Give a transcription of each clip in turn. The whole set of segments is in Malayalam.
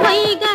पैग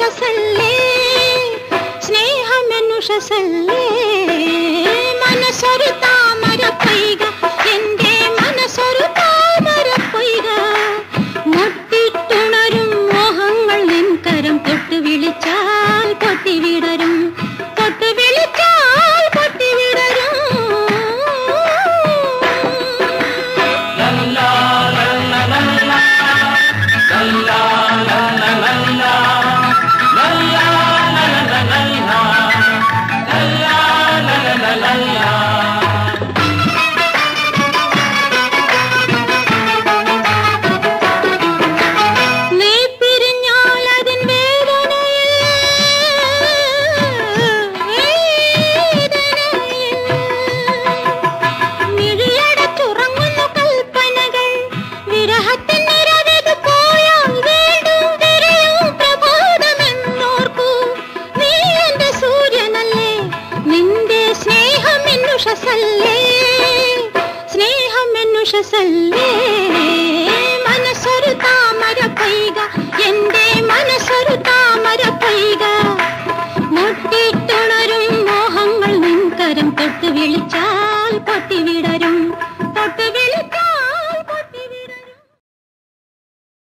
ನುಷಸಲ್ಲೇ ಸ್ನೇಹ ಮೆನುಷಸಲ್ಲೇ നിന്റെ സ്നേഹം എന്നുഷസല്ലേ മനസ്സൊരു താമര പൈക എന്റെ മനസ്സൊരു താമര പൈക മുട്ടിട്ടുണരും മോഹങ്ങൾ നിൻകരം തൊട്ട് വിളിച്ചാൽ പൊട്ടി വിടരും തൊട്ട്